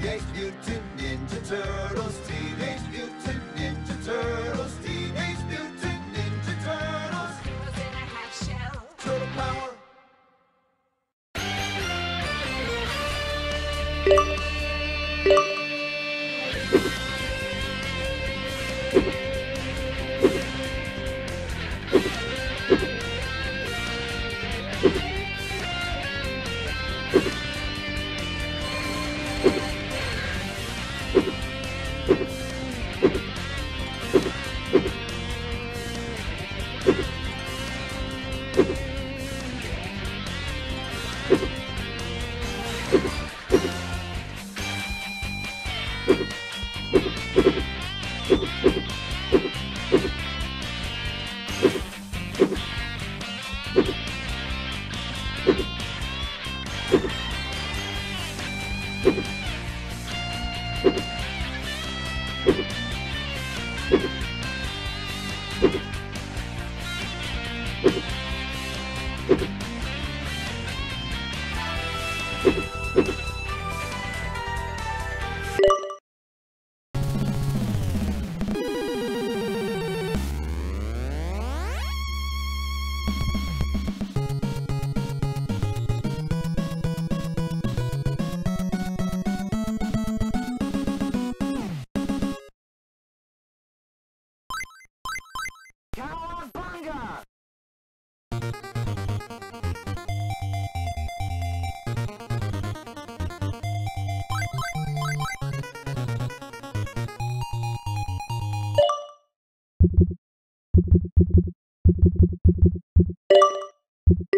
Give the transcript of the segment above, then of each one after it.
Teenage Mutant Ninja Turtles. Teenage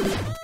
Let's go.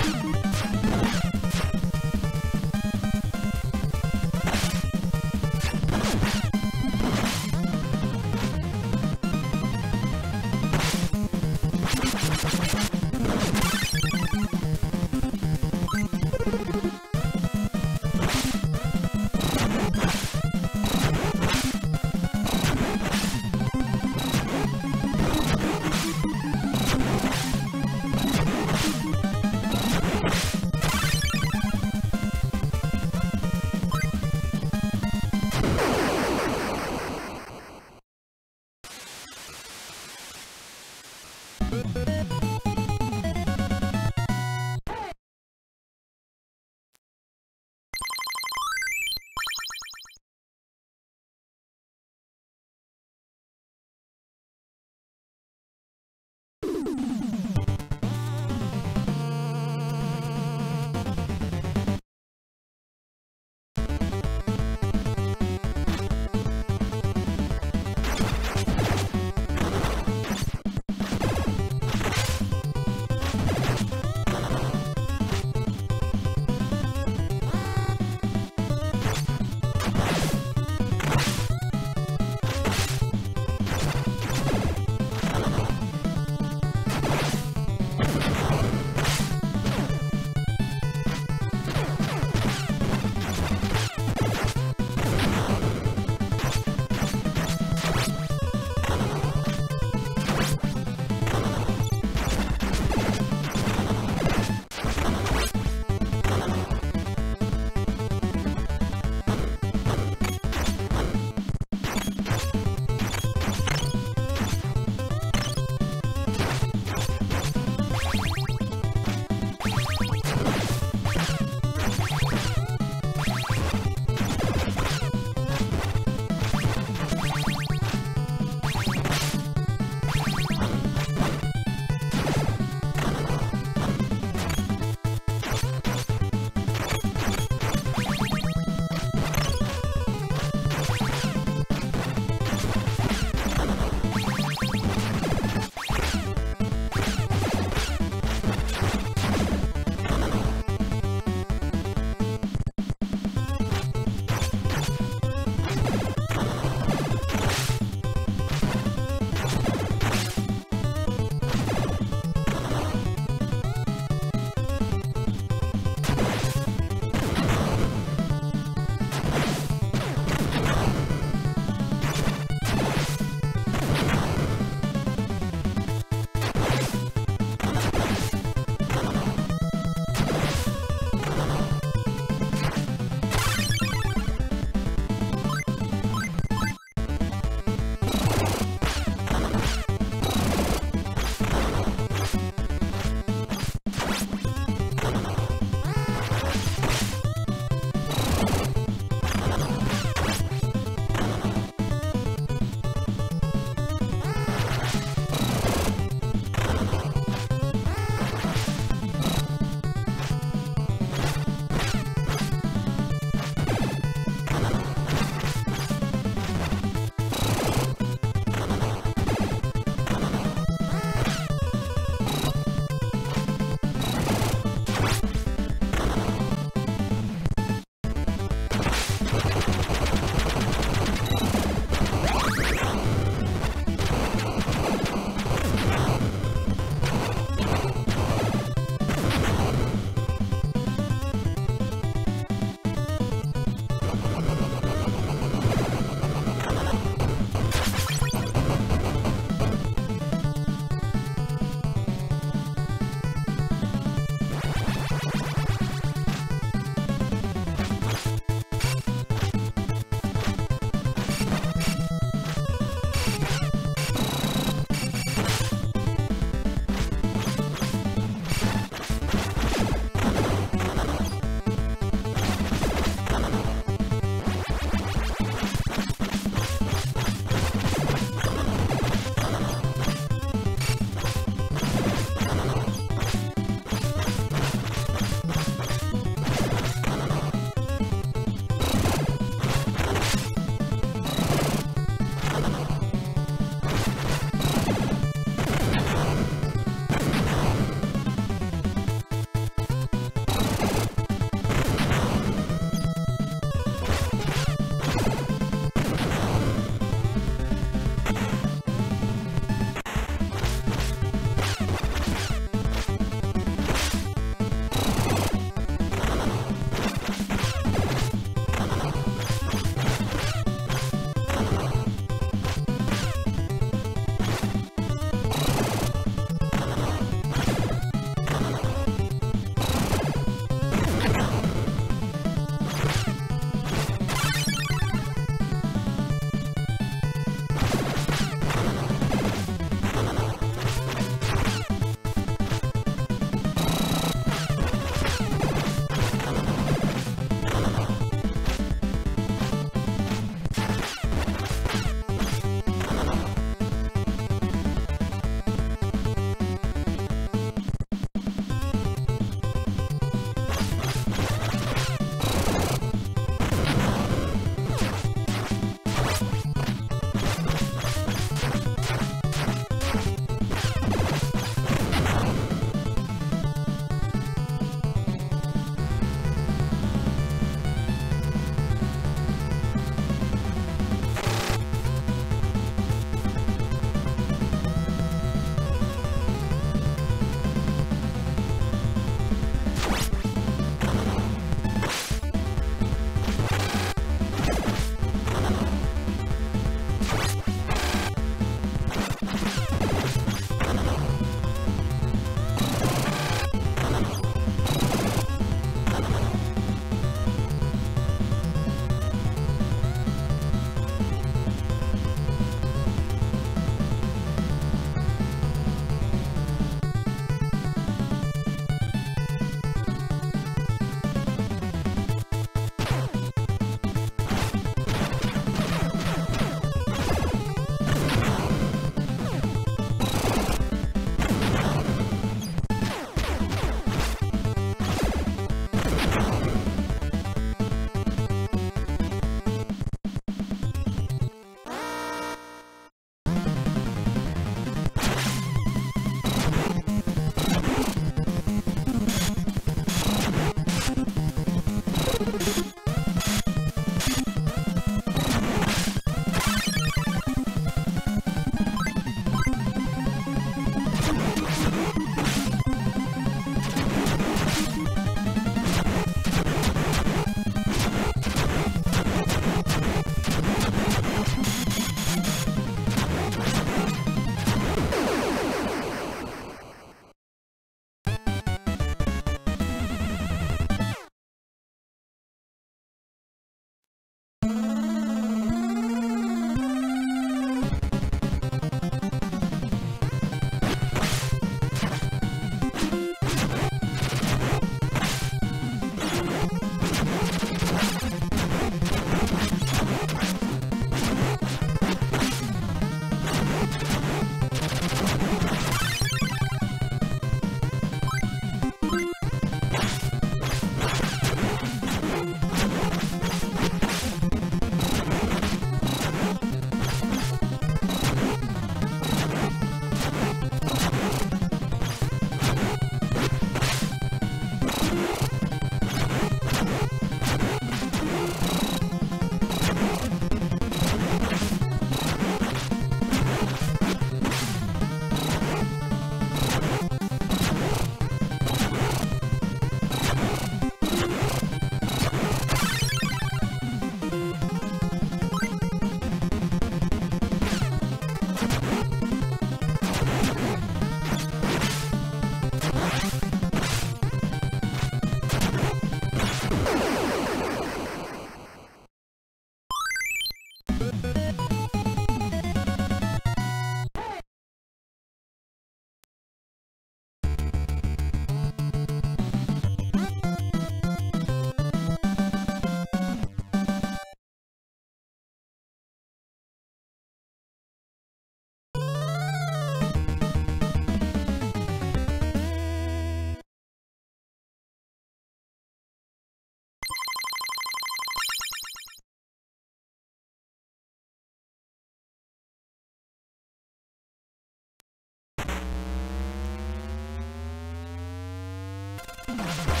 Teenage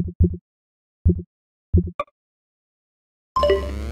Thank you